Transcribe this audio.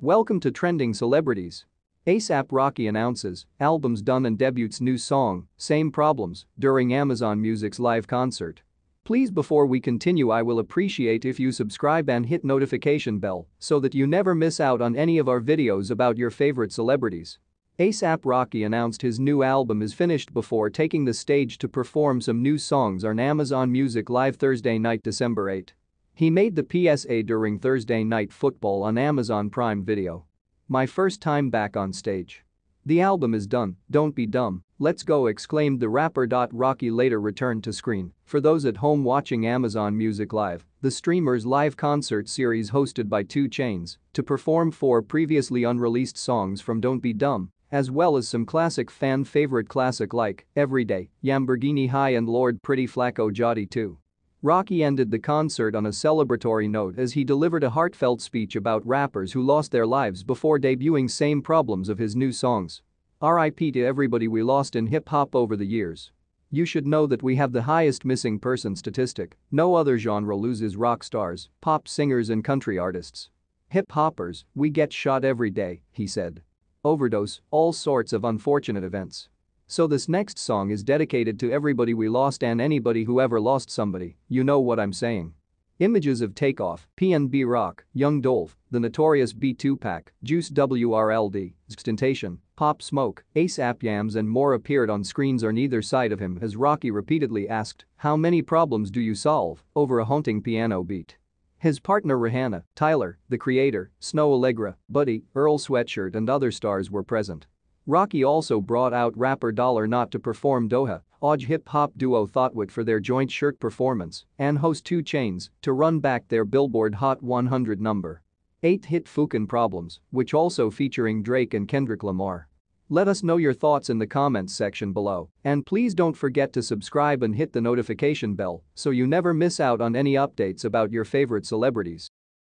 Welcome to Trending Celebrities. ASAP Rocky announces album's done and debuts new song, Same Problems, during Amazon Music's live concert. Please before we continue I will appreciate if you subscribe and hit notification bell so that you never miss out on any of our videos about your favorite celebrities. ASAP Rocky announced his new album is finished before taking the stage to perform some new songs on Amazon Music Live Thursday night December 8. He made the PSA during Thursday Night Football on Amazon Prime Video. My first time back on stage. The album is done, don't be dumb, let's go exclaimed the rapper. Rocky later returned to screen. For those at home watching Amazon Music Live, the streamer's live concert series hosted by 2 Chainz, to perform four previously unreleased songs from Don't Be Dumb, as well as some classic fan favorite classic like Everyday, Lamborghini High and Lord Pretty Flacko Jodye 2. Rocky ended the concert on a celebratory note as he delivered a heartfelt speech about rappers who lost their lives before debuting same problems of his new songs. RIP to everybody we lost in hip-hop over the years. You should know that we have the highest missing person statistic, no other genre loses rock stars, pop singers and country artists. Hip-hoppers, we get shot every day, he said. Overdose, all sorts of unfortunate events. So this next song is dedicated to everybody we lost and anybody who ever lost somebody, you know what I'm saying. Images of Takeoff, PNB Rock, Young Dolph, The Notorious B2pac, Juice WRLD, XXXTentacion, Pop Smoke, ASAP Yams and more appeared on screens on either side of him as Rocky repeatedly asked, how many problems do you solve, over a haunting piano beat. His partner Rihanna, Tyler, The Creator, Snoh Aalegra, Buddy, Earl Sweatshirt and other stars were present. Rocky also brought out rapper Dollar Not to perform Doha, Oj hip-hop duo Thoughtwit for their joint shirt performance, and host 2 Chainz to run back their Billboard Hot 100 number. 8 hit Fucking Problems, which also featuring Drake and Kendrick Lamar. Let us know your thoughts in the comments section below, and please don't forget to subscribe and hit the notification bell so you never miss out on any updates about your favorite celebrities.